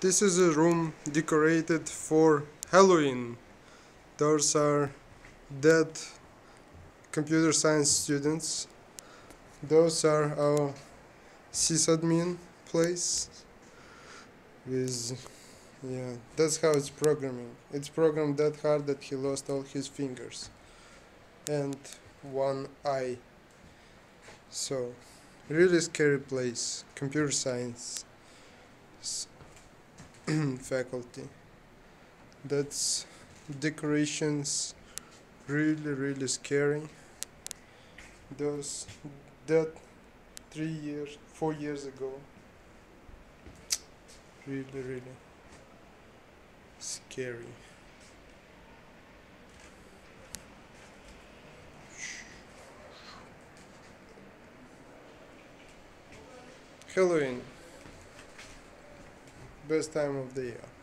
This is a room decorated for Halloween. Those are dead computer science students. Those are our sysadmin place. With yeah, that's how it's programming. It's programmed that hard that he lost all his fingers and one eye. So, really scary place. Computer science faculty. That's decorations. Really, really scary. Those that three years, four years ago. Really, really scary. Halloween. Best time of the year.